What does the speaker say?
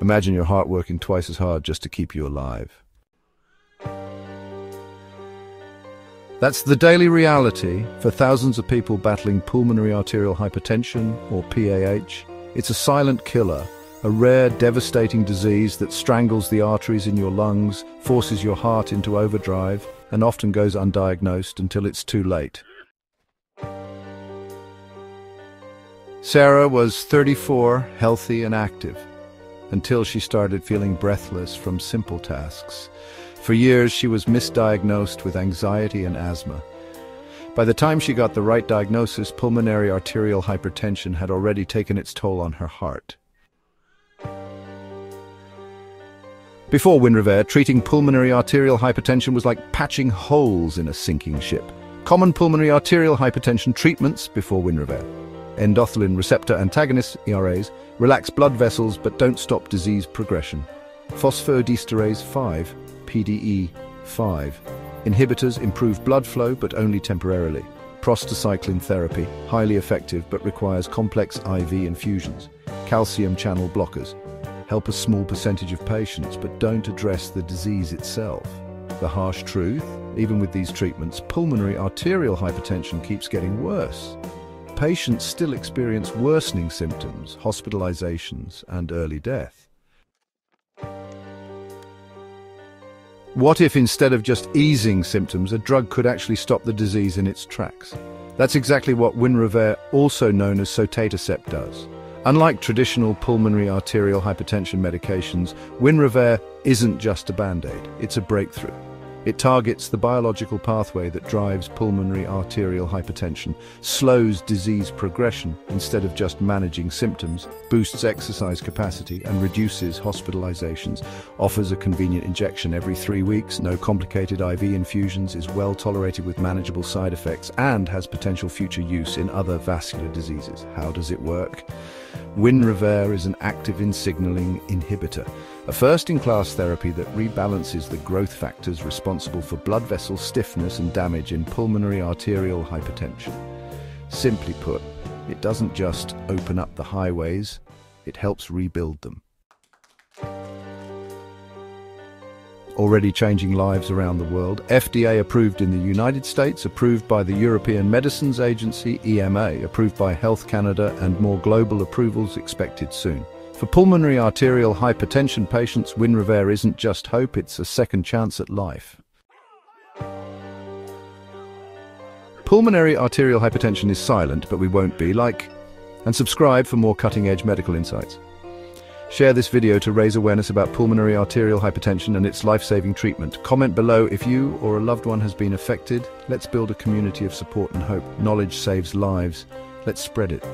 Imagine your heart working twice as hard just to keep you alive. That's the daily reality for thousands of people battling pulmonary arterial hypertension, or PAH. It's a silent killer, a rare, devastating disease that strangles the arteries in your lungs, forces your heart into overdrive, and often goes undiagnosed until it's too late. Sarah was 34, healthy and active, until she started feeling breathless from simple tasks. For years, she was misdiagnosed with anxiety and asthma. By the time she got the right diagnosis, pulmonary arterial hypertension had already taken its toll on her heart. Before Winrevair, treating pulmonary arterial hypertension was like patching holes in a sinking ship. Common pulmonary arterial hypertension treatments before Winrevair. Endothelin receptor antagonists, ERAs, relax blood vessels but don't stop disease progression. Phosphodiesterase 5, PDE5. Inhibitors improve blood flow, but only temporarily. Prostacyclin therapy, highly effective but requires complex IV infusions. Calcium channel blockers, help a small percentage of patients but don't address the disease itself. The harsh truth, even with these treatments, pulmonary arterial hypertension keeps getting worse. Patients still experience worsening symptoms, hospitalizations and early death. What if instead of just easing symptoms, a drug could actually stop the disease in its tracks? That's exactly what Winrevair, also known as sotatercept, does. Unlike traditional pulmonary arterial hypertension medications, Winrevair isn't just a band-aid, it's a breakthrough. It targets the biological pathway that drives pulmonary arterial hypertension, slows disease progression instead of just managing symptoms, boosts exercise capacity and reduces hospitalizations, offers a convenient injection every three weeks, no complicated IV infusions, is well tolerated with manageable side effects and has potential future use in other vascular diseases. How does it work? Winrevair is an activin signaling inhibitor, a first-in-class therapy that rebalances the growth factors responsible for blood vessel stiffness and damage in pulmonary arterial hypertension. Simply put, it doesn't just open up the highways, it helps rebuild them. Already changing lives around the world. FDA approved in the United States, approved by the European Medicines Agency, EMA, approved by Health Canada, and more global approvals expected soon. For pulmonary arterial hypertension patients, Winrevair isn't just hope, it's a second chance at life. Pulmonary arterial hypertension is silent, but we won't be, like, and subscribe for more cutting-edge medical insights. Share this video to raise awareness about pulmonary arterial hypertension and its life-saving treatment. Comment below if you or a loved one has been affected. Let's build a community of support and hope. Knowledge saves lives. Let's spread it.